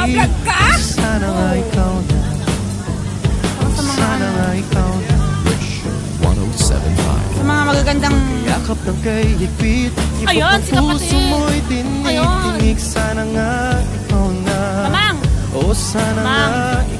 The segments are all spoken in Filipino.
Nagbablog ka? Sana nga Sa mga magagandang... Yakap ng kaigpit. Ayun, si kapatid. mo'y tinitingig. Sana nga ikaw. Tamang! O oh, sana Tamang. nga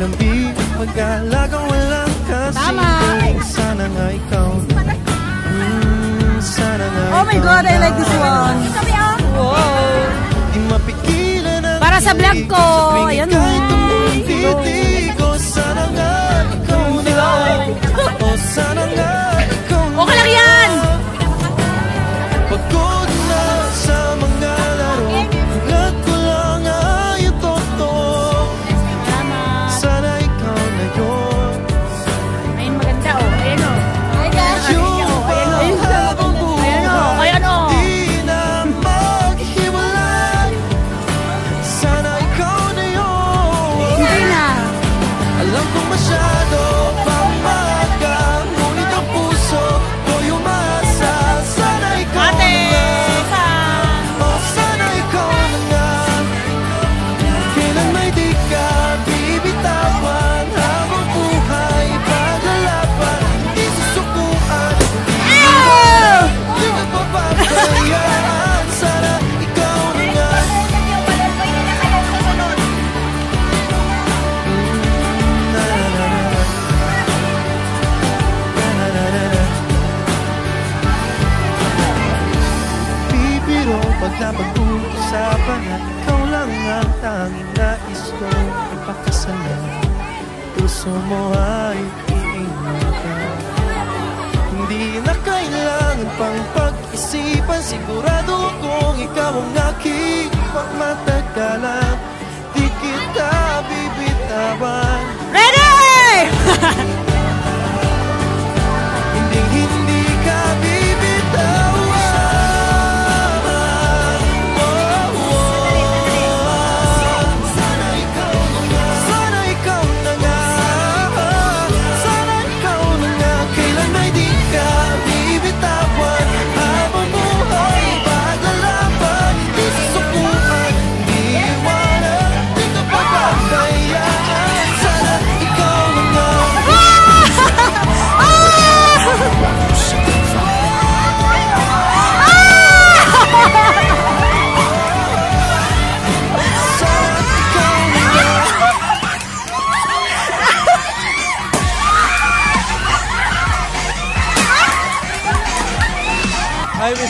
lambi Mag-aalagang walang kasi Tama. Sana nga ikaw Mm, Sana nga Oh my God, I like this one. Oh. Wow! Di mapigilan ang Para sa vlog ko. Ayan, oh. tumutiti ko Sana nga ikaw na O sana nga ang tanging nais kong ipakasalan. Puso mo ay iingatan Hindi na kailangan pang pag-isipan. Sigurado akong ikaw ang aking pagmatagalan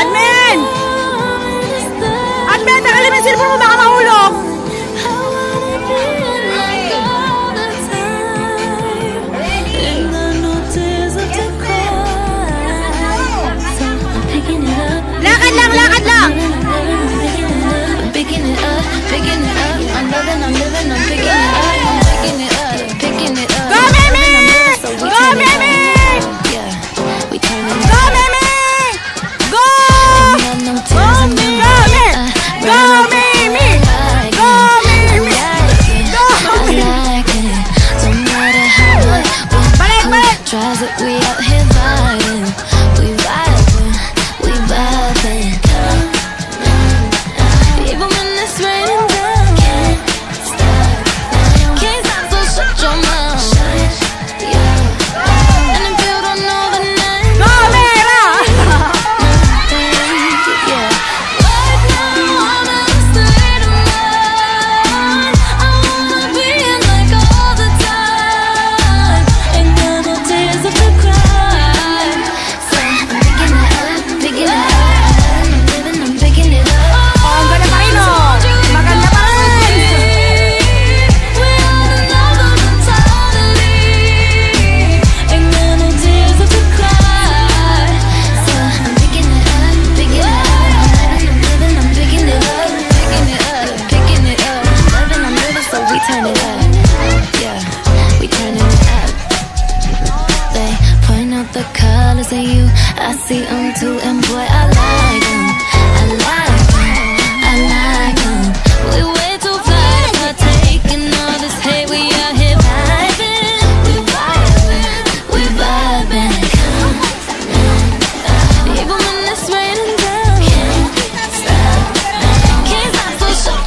Admin! Admin, cellphone mo, see them too And boy, I like them, I like them, I like them We way too fly for taking all this hate. We out here vibing, we vibing, we vibing. Even when it's raining down. Can't stop, can't stop,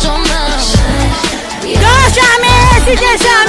Don't show me, see, show me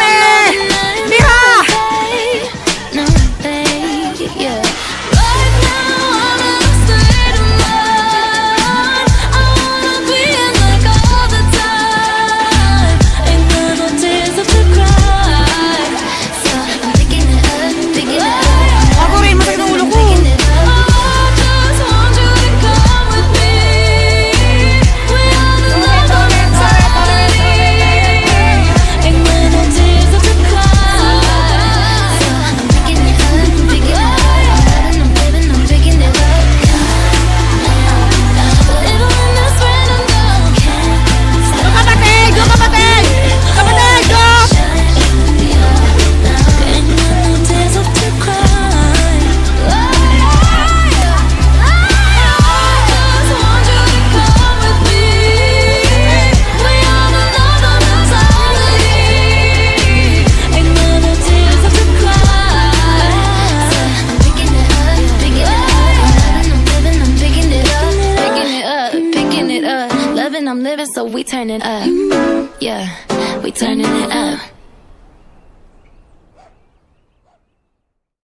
so we turning up. Yeah, we turning it up.